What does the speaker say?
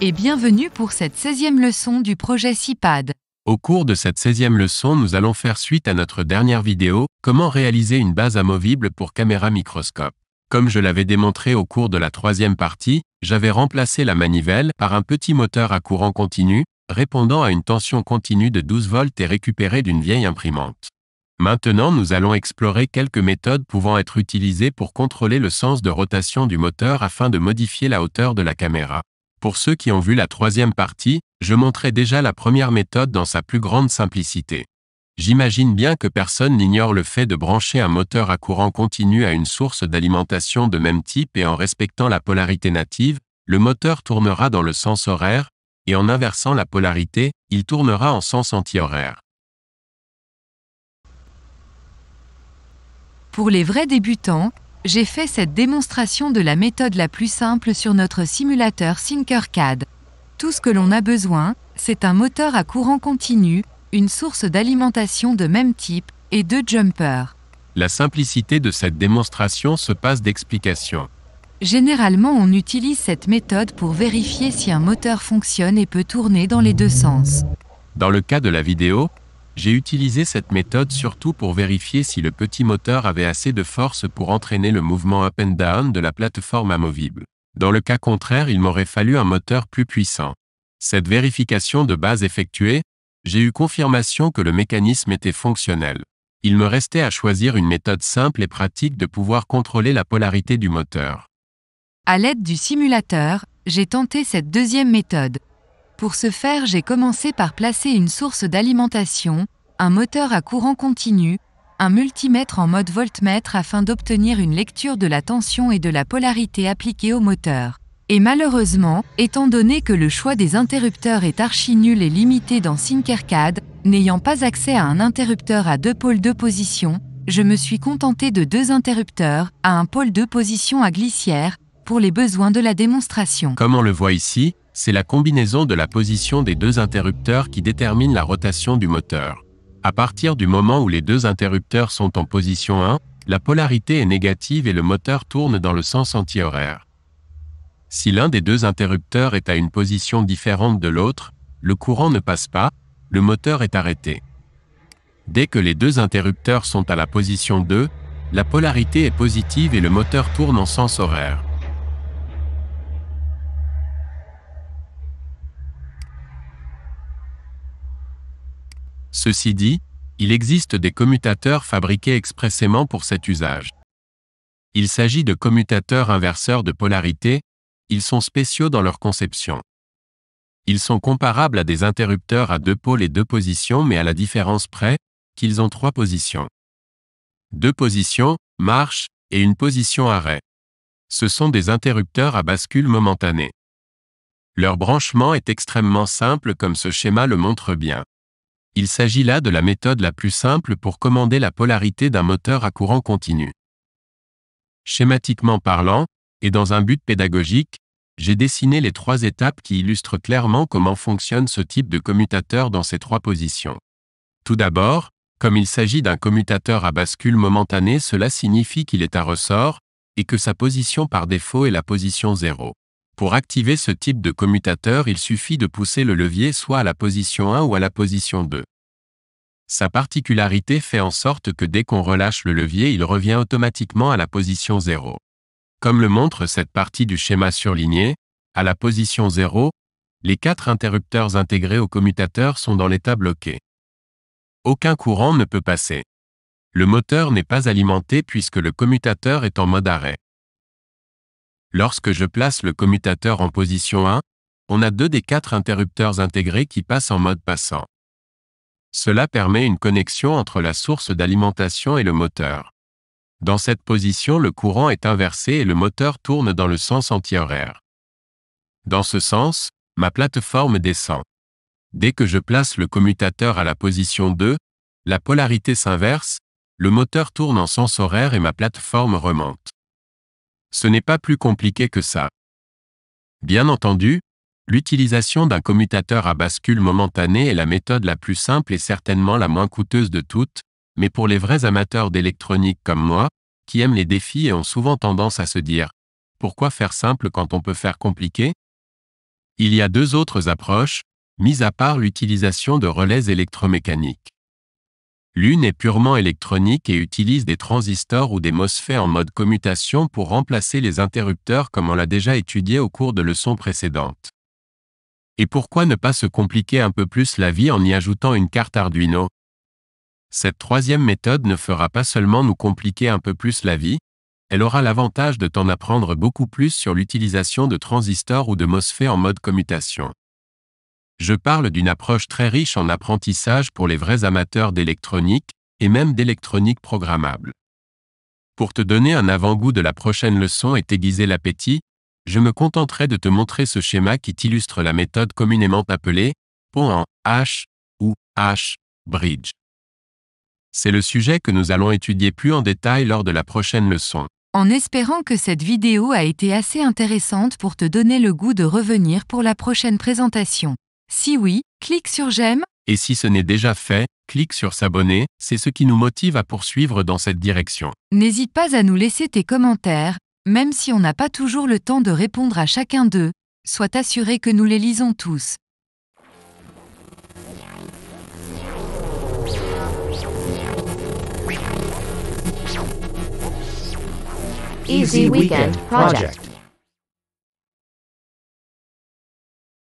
et bienvenue pour cette 16e leçon du projet CIPAD. Au cours de cette 16e leçon, nous allons faire suite à notre dernière vidéo, comment réaliser une base amovible pour caméra microscope. Comme je l'avais démontré au cours de la troisième partie, j'avais remplacé la manivelle par un petit moteur à courant continu, répondant à une tension continue de 12 volts et récupéré d'une vieille imprimante. Maintenant, nous allons explorer quelques méthodes pouvant être utilisées pour contrôler le sens de rotation du moteur afin de modifier la hauteur de la caméra. Pour ceux qui ont vu la troisième partie, je montrais déjà la première méthode dans sa plus grande simplicité. J'imagine bien que personne n'ignore le fait de brancher un moteur à courant continu à une source d'alimentation de même type et en respectant la polarité native, le moteur tournera dans le sens horaire, et en inversant la polarité, il tournera en sens anti-horaire. Pour les vrais débutants, j'ai fait cette démonstration de la méthode la plus simple sur notre simulateur Thinkercad. Tout ce que l'on a besoin, c'est un moteur à courant continu, une source d'alimentation de même type, et deux jumpers. La simplicité de cette démonstration se passe d'explication. Généralement on utilise cette méthode pour vérifier si un moteur fonctionne et peut tourner dans les deux sens. Dans le cas de la vidéo, j'ai utilisé cette méthode surtout pour vérifier si le petit moteur avait assez de force pour entraîner le mouvement up and down de la plateforme amovible. Dans le cas contraire, il m'aurait fallu un moteur plus puissant. Cette vérification de base effectuée, j'ai eu confirmation que le mécanisme était fonctionnel. Il me restait à choisir une méthode simple et pratique de pouvoir contrôler la polarité du moteur. À l'aide du simulateur, j'ai tenté cette deuxième méthode. Pour ce faire, j'ai commencé par placer une source d'alimentation, un moteur à courant continu, un multimètre en mode voltmètre afin d'obtenir une lecture de la tension et de la polarité appliquée au moteur. Et malheureusement, étant donné que le choix des interrupteurs est archi nul et limité dans Thinkercad, n'ayant pas accès à un interrupteur à deux pôles de position, je me suis contenté de deux interrupteurs, à un pôle de position à glissière, pour les besoins de la démonstration. Comme on le voit ici, c'est la combinaison de la position des deux interrupteurs qui détermine la rotation du moteur. À partir du moment où les deux interrupteurs sont en position 1, la polarité est négative et le moteur tourne dans le sens anti-horaire. Si l'un des deux interrupteurs est à une position différente de l'autre, le courant ne passe pas, le moteur est arrêté. Dès que les deux interrupteurs sont à la position 2, la polarité est positive et le moteur tourne en sens horaire. Ceci dit, il existe des commutateurs fabriqués expressément pour cet usage. Il s'agit de commutateurs inverseurs de polarité, ils sont spéciaux dans leur conception. Ils sont comparables à des interrupteurs à deux pôles et deux positions mais à la différence près, qu'ils ont trois positions. Deux positions, marche, et une position arrêt. Ce sont des interrupteurs à bascule momentanée. Leur branchement est extrêmement simple comme ce schéma le montre bien. Il s'agit là de la méthode la plus simple pour commander la polarité d'un moteur à courant continu. Schématiquement parlant, et dans un but pédagogique, j'ai dessiné les trois étapes qui illustrent clairement comment fonctionne ce type de commutateur dans ces trois positions. Tout d'abord, comme il s'agit d'un commutateur à bascule momentanée, cela signifie qu'il est à ressort, et que sa position par défaut est la position 0. Pour activer ce type de commutateur, il suffit de pousser le levier soit à la position 1 ou à la position 2. Sa particularité fait en sorte que dès qu'on relâche le levier, il revient automatiquement à la position 0. Comme le montre cette partie du schéma surligné, à la position 0, les quatre interrupteurs intégrés au commutateur sont dans l'état bloqué. Aucun courant ne peut passer. Le moteur n'est pas alimenté puisque le commutateur est en mode arrêt. Lorsque je place le commutateur en position 1, on a deux des quatre interrupteurs intégrés qui passent en mode passant. Cela permet une connexion entre la source d'alimentation et le moteur. Dans cette position, le courant est inversé et le moteur tourne dans le sens anti-horaire. Dans ce sens, ma plateforme descend. Dès que je place le commutateur à la position 2, la polarité s'inverse, le moteur tourne en sens horaire et ma plateforme remonte. Ce n'est pas plus compliqué que ça. Bien entendu, l'utilisation d'un commutateur à bascule momentanée est la méthode la plus simple et certainement la moins coûteuse de toutes, mais pour les vrais amateurs d'électronique comme moi, qui aiment les défis et ont souvent tendance à se dire Pourquoi faire simple quand on peut faire compliqué? Il y a deux autres approches, mis à part l'utilisation de relais électromécaniques. L'une est purement électronique et utilise des transistors ou des MOSFET en mode commutation pour remplacer les interrupteurs comme on l'a déjà étudié au cours de leçons précédentes. Et pourquoi ne pas se compliquer un peu plus la vie en y ajoutant une carte Arduino? Cette troisième méthode ne fera pas seulement nous compliquer un peu plus la vie, elle aura l'avantage de t'en apprendre beaucoup plus sur l'utilisation de transistors ou de MOSFET en mode commutation. Je parle d'une approche très riche en apprentissage pour les vrais amateurs d'électronique, et même d'électronique programmable. Pour te donner un avant-goût de la prochaine leçon et t'aiguiser l'appétit, je me contenterai de te montrer ce schéma qui t'illustre la méthode communément appelée pont en H ou H bridge. C'est le sujet que nous allons étudier plus en détail lors de la prochaine leçon. En espérant que cette vidéo a été assez intéressante pour te donner le goût de revenir pour la prochaine présentation. Si oui, clique sur j'aime. Et si ce n'est déjà fait, clique sur s'abonner, c'est ce qui nous motive à poursuivre dans cette direction. N'hésite pas à nous laisser tes commentaires, même si on n'a pas toujours le temps de répondre à chacun d'eux, sois assuré que nous les lisons tous. Easy Weekend Project.